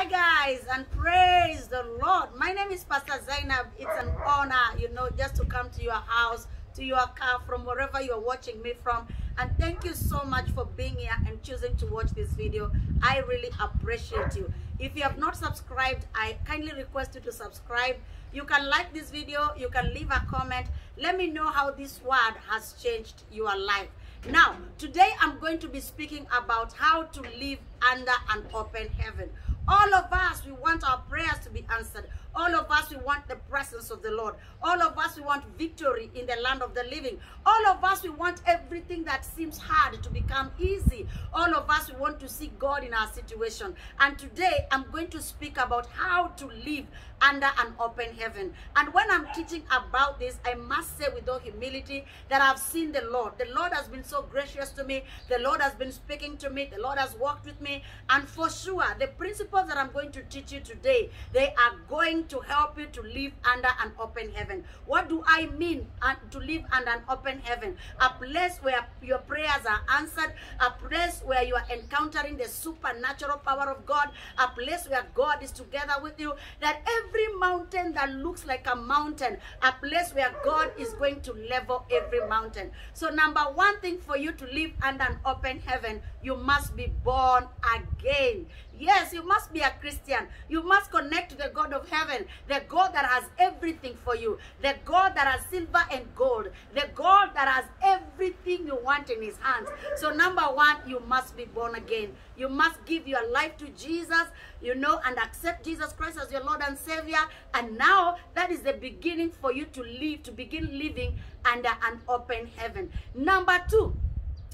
Hi guys and praise the Lord. My name is Pastor Zainab. It's an honor, you know, just to come to your house, to your car, from wherever you're watching me from. And thank you so much for being here and choosing to watch this video. I really appreciate you. If you have not subscribed, I kindly request you to subscribe. You can like this video, you can leave a comment. Let me know how this word has changed your life. Now, today I'm going to be speaking about how to live under an open heaven. All of us, we want our prayers to be answered. All of us, we want the presence of the Lord. All of us, we want victory in the land of the living. All of us, we want everything that seems hard to become easy. All of us, we want to see God in our situation. And today, I'm going to speak about how to live under an open heaven. And when I'm teaching about this, I must say with all humility that I've seen the Lord. The Lord has been so gracious to me. The Lord has been speaking to me. The Lord has walked with me. And for sure, the principles that I'm going to teach you today, they are going to help you to live under an open heaven. What do I mean uh, to live under an open heaven? A place where your prayers are answered, a place where you are encountering the supernatural power of God, a place where God is together with you, that every mountain that looks like a mountain, a place where God is going to level every mountain. So number one thing for you to live under an open heaven, you must be born again. Yes, you must be a Christian. You must connect to the God of heaven, the God that has everything for you, the God that has silver and gold, the God that has everything you want in his hands. So number one, you must be born again. You must give your life to Jesus, you know, and accept Jesus Christ as your Lord and Savior. And now that is the beginning for you to live, to begin living under an open heaven. Number two,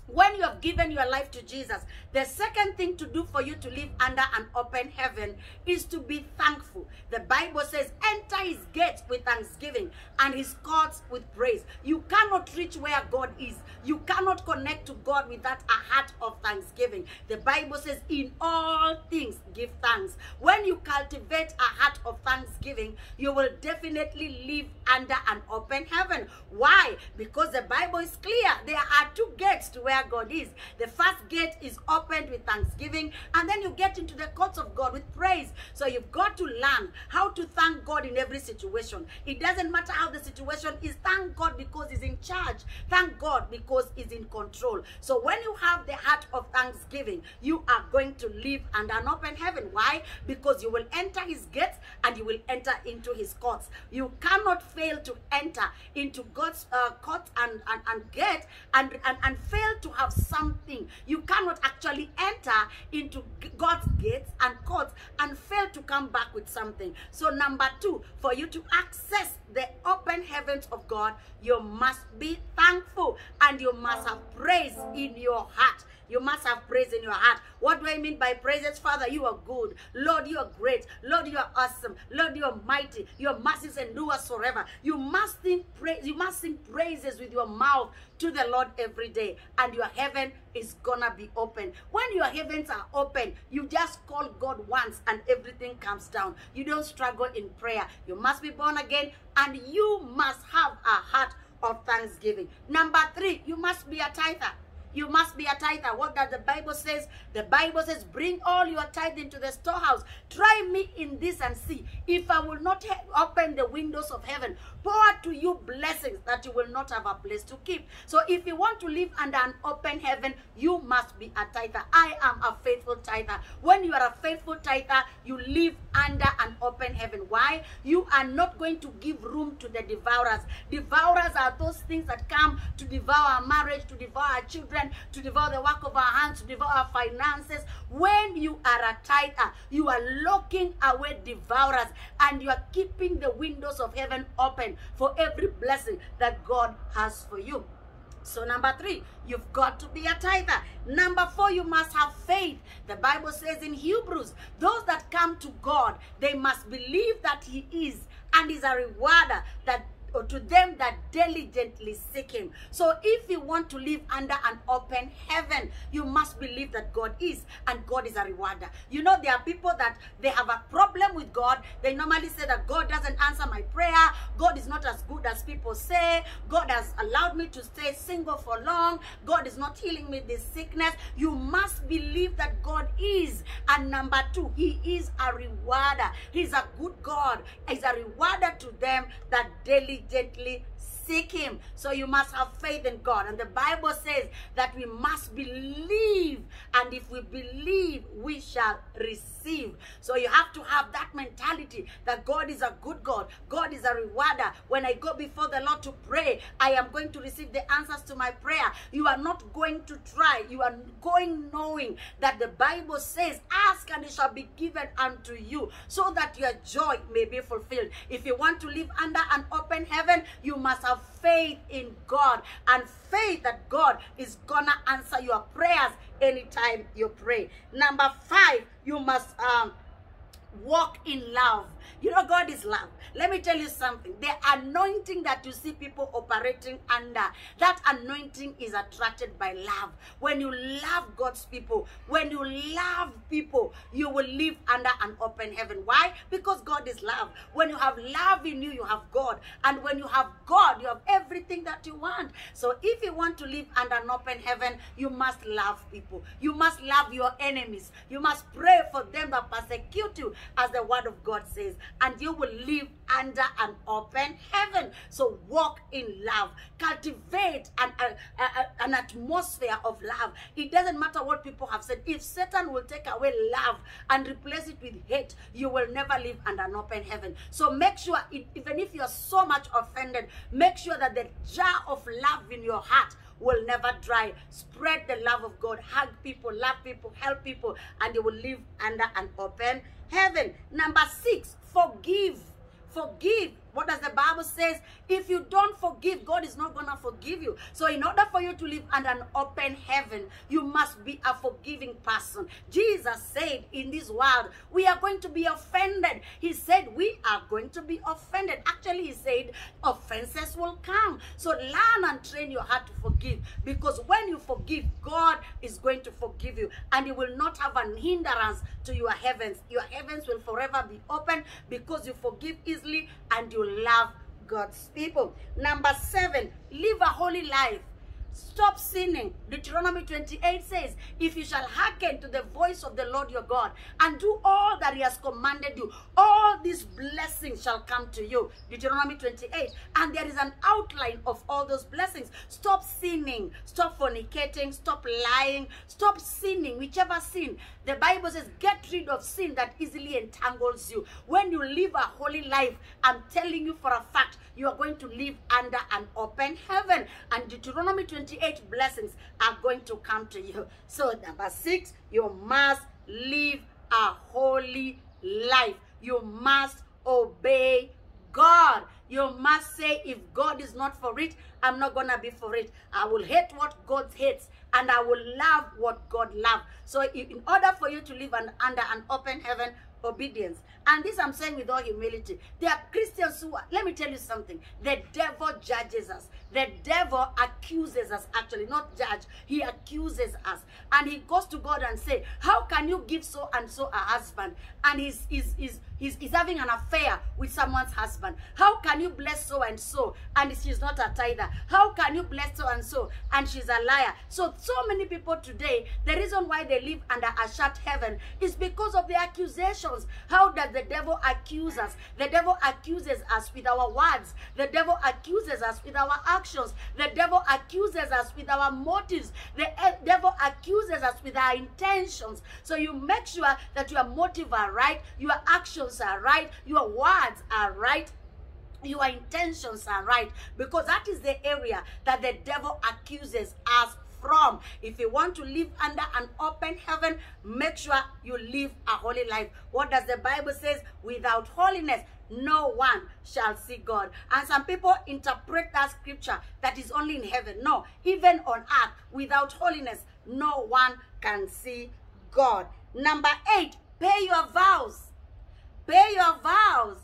when you have given your life to Jesus, the second thing to do for you to live under an open heaven is to be thankful. The Bible says, enter his gates with thanksgiving and his courts with praise. You cannot reach where God is. You cannot connect to God without a heart of thanksgiving. The Bible says, in all things give thanks. When you cultivate a heart of thanksgiving, you will definitely live under an open heaven. Why? Because the Bible is clear. There are two gates to where God is. The first gate is opened with thanksgiving, and then you get into the courts of God with praise. So you've got to learn how to thank God in every situation. It doesn't matter how the situation is. Thank God because He's in charge. Thank God because He's in control. So when you have the heart of thanksgiving, you are going to live under an open heaven. Why? Because you will enter His gates and you will enter into His courts. You cannot fail to enter into God's uh, court and, and, and gate and, and, and fail to have something. You cannot actually enter into God's gates and courts and fail to come back with something. So number two, for you to access the open heavens of God, you must be thankful and you must have praise in your heart. You must have praise in your heart. What do I mean by praises? Father, you are good. Lord, you are great. Lord, you are awesome. Lord, you are mighty. Your mercies endures forever. You must sing praise. You must sing praises with your mouth to the Lord every day, and your heaven is gonna be open. When your heavens are open, you just call God once, and everything comes down. You don't struggle in prayer. You must be born again, and you must have a heart of thanksgiving. Number three, you must be a tither you must be a tither. What does the Bible says? The Bible says, bring all your tithe into the storehouse. Try me in this and see if I will not open the windows of heaven, pour to you blessings that you will not have a place to keep. So if you want to live under an open heaven, you must be a tither. I am a faithful tither. When you are a faithful tither, you live under an open heaven. Why? You are not going to give room to the devourers. Devourers are those things that come to devour our marriage, to devour our children, to devour the work of our hands, to devour our finances. When you are a tither, you are locking away devourers and you are keeping the windows of heaven open for every blessing that God has for you. So number three, you've got to be a tither. Number four, you must have faith. The Bible says in Hebrews, those that come to God, they must believe that he is and is a rewarder that to them that diligently seek him. So if you want to live under an open heaven, you must believe that God is and God is a rewarder. You know, there are people that they have a problem with God. They normally say that God doesn't answer my prayer. God is not as good as people say. God has allowed me to stay single for long. God is not healing me this sickness. You must believe that God is. And number two, he is a rewarder. He's a good God. He's a rewarder to them that diligently seek him. So you must have faith in God. And the Bible says that we must believe. And if we believe, we shall receive. So you have to have that mentality that God is a good God. God is a rewarder. When I go before the Lord to pray, I am going to receive the answers to my prayer. You are not going to try. You are going knowing that the Bible says, ask and it shall be given unto you so that your joy may be fulfilled. If you want to live under an open heaven, you must have faith in God and faith that God is gonna answer your prayers anytime you pray. Number five, you must um, walk in love. You know, God is love. Let me tell you something. The anointing that you see people operating under, that anointing is attracted by love. When you love God's people, when you love people, you will live under an open heaven. Why? Because God is love. When you have love in you, you have God. And when you have God, you have everything that you want. So if you want to live under an open heaven, you must love people. You must love your enemies. You must pray for them that persecute you, as the word of God says and you will live under an open heaven. So walk in love, cultivate an, a, a, an atmosphere of love. It doesn't matter what people have said. If Satan will take away love and replace it with hate, you will never live under an open heaven. So make sure, even if you're so much offended, make sure that the jar of love in your heart will never dry. Spread the love of God. Hug people, love people, help people, and you will live under an open heaven. Number six, forgive. Forgive. What does the Bible says? If you don't forgive, God is not going to forgive you. So in order for you to live under an open heaven, you must be a forgiving person. Jesus said in this world, we are going to be offended. He said we are going to be offended. Actually, he said offenses will come. So learn and train your heart to forgive. Because when you forgive, God is going to forgive you. And you will not have an hindrance to your heavens. Your heavens will forever be open because you forgive easily and you love God's people. Number seven, live a holy life. Stop sinning. Deuteronomy 28 says, If you shall hearken to the voice of the Lord your God and do all that he has commanded you, all these blessings shall come to you. Deuteronomy 28. And there is an outline of all those blessings. Stop sinning. Stop fornicating. Stop lying. Stop sinning, whichever sin. The Bible says, Get rid of sin that easily entangles you. When you live a holy life, I'm telling you for a fact, you are going to live under an open heaven. And Deuteronomy 28 blessings are going to come to you. So, number six, you must live a holy life. You must obey God. You must say, if God is not for it, I'm not going to be for it. I will hate what God hates and I will love what God loves. So in order for you to live an, under an open heaven, obedience. And this I'm saying with all humility. There are Christians who, are, let me tell you something. The devil judges us. The devil accuses us, actually, not judge. He accuses us. And he goes to God and say, how can you give so and so a husband? And he's, he's, he's, he's, he's having an affair with someone's husband. How can you bless so and so and she's not a tither? How can you bless so and so and she's a liar? So, so many people today, the reason why they live under a shut heaven is because of the accusations. How does the devil accuse us? The devil accuses us with our words. The devil accuses us with our actions. The devil accuses us with our motives. The devil accuses us with our intentions. So you make sure that your motive are right, your actions are right, your words are right, your intentions are right because that is the area that the devil accuses us from. If you want to live under an open heaven, make sure you live a holy life. What does the Bible says? Without holiness, no one shall see God. And some people interpret that scripture that is only in heaven. No, even on earth, without holiness, no one can see God. Number eight, pay your vows. Pay your vows.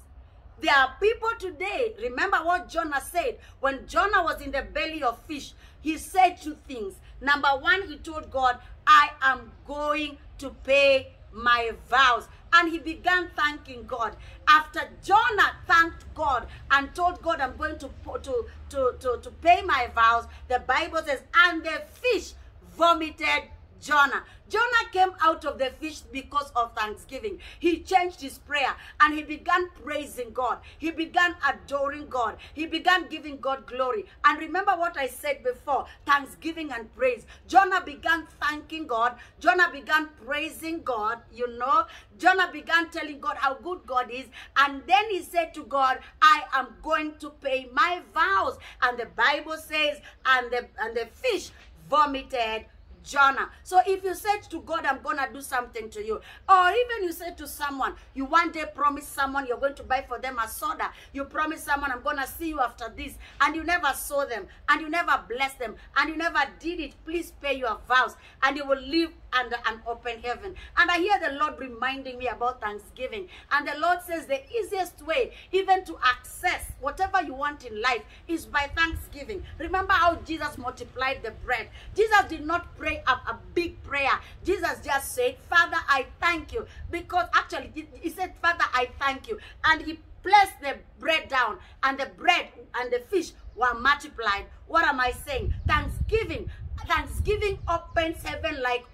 There are people today, remember what Jonah said. When Jonah was in the belly of fish, he said two things. Number one, he told God, I am going to pay my vows. And he began thanking God. After Jonah thanked God and told God, I'm going to, to, to, to, to pay my vows, the Bible says, and the fish vomited Jonah. Jonah came out of the fish because of thanksgiving. He changed his prayer and he began praising God. He began adoring God. He began giving God glory. And remember what I said before thanksgiving and praise. Jonah began thanking God. Jonah began praising God, you know. Jonah began telling God how good God is. And then he said to God, I am going to pay my vows. And the Bible says, and the, and the fish vomited Jonah. So if you said to God, I'm going to do something to you, or even you said to someone, you one day promise someone you're going to buy for them a soda, you promise someone, I'm going to see you after this, and you never saw them, and you never blessed them, and you never did it, please pay your vows, and you will live under an open heaven. And I hear the Lord reminding me about Thanksgiving. And the Lord says the easiest way, even to access whatever you want in life, is by Thanksgiving. Remember how Jesus multiplied the bread. Jesus did not pray a, a big prayer. Jesus just said, Father, I thank you. Because actually, he said, Father, I thank you. And he placed the bread down, and the bread and the fish were multiplied. What am I saying? Thanksgiving. Thanksgiving opens heaven like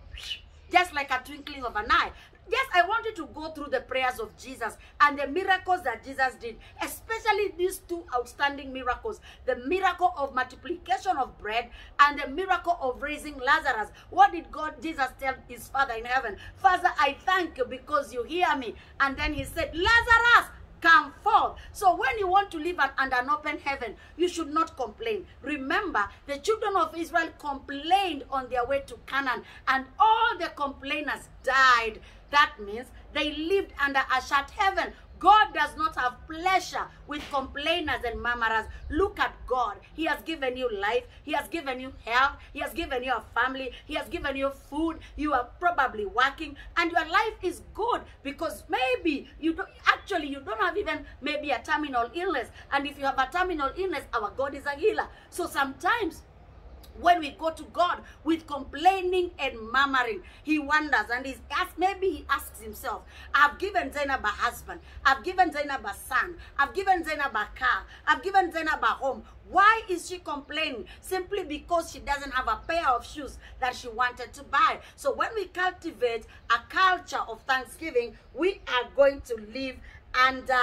just like a twinkling of an eye. Yes, I want you to go through the prayers of Jesus and the miracles that Jesus did, especially these two outstanding miracles the miracle of multiplication of bread and the miracle of raising Lazarus. What did God, Jesus, tell his Father in heaven? Father, I thank you because you hear me. And then he said, Lazarus, come forth. So when you want to live under an open heaven, you should not complain. Remember, the children of Israel complained on their way to Canaan, and all the complainers died. That means they lived under a shut heaven. God does not have pleasure with complainers and murmurers. Look at God. He has given you life. He has given you health. He has given you a family. He has given you food. You are probably working and your life is good because maybe you don't, you don't have even maybe a terminal illness. And if you have a terminal illness, our God is a healer. So sometimes when we go to God with complaining and murmuring, he wonders and he's asked, maybe he asks himself, I've given Zainab a husband, I've given Zainab a son, I've given Zainab a car, I've given Zainab a home. Why is she complaining? Simply because she doesn't have a pair of shoes that she wanted to buy. So when we cultivate a culture of thanksgiving, we are going to live under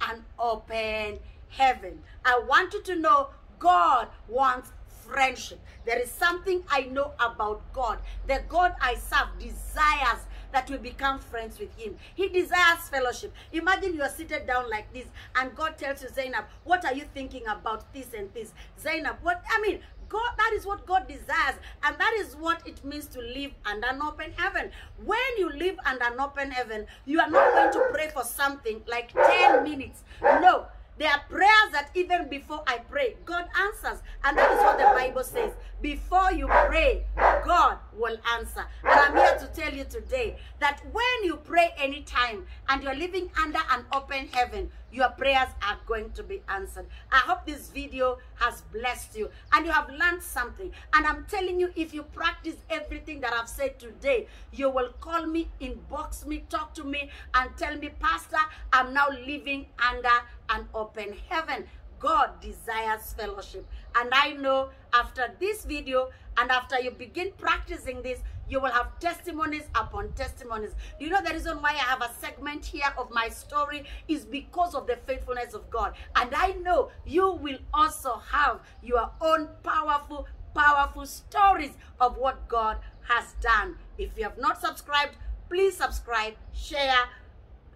an open heaven. I want you to know God wants friendship. There is something I know about God. The God I serve desires that we become friends with him. He desires fellowship. Imagine you are seated down like this and God tells you, Zainab, what are you thinking about this and this? Zainab, what, I mean, God, that is what God desires. And that is what it means to live under an open heaven. When you live under an open heaven, you are not going to pray for something like 10 minutes. No, there are prayers that even before I pray, God answers. And that is what the Bible says. Before you pray, God will answer. And I'm here to tell you today that when you pray anytime and you're living under an open heaven, your prayers are going to be answered. I hope this video has blessed you and you have learned something. And I'm telling you, if you practice everything that I've said today, you will call me, inbox me, talk to me, and tell me, Pastor, I'm now living under an open heaven. God desires fellowship. And I know after this video and after you begin practicing this, you will have testimonies upon testimonies. Do you know the reason why I have a segment here of my story is because of the faithfulness of God. And I know you will also have your own powerful, powerful stories of what God has done. If you have not subscribed, please subscribe, share,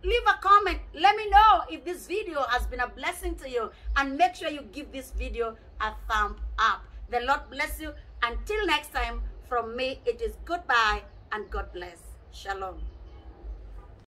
leave a comment. Let me know if this video has been a blessing to you. And make sure you give this video a thumb up. The lord bless you. Until next time from me it is goodbye and god bless. Shalom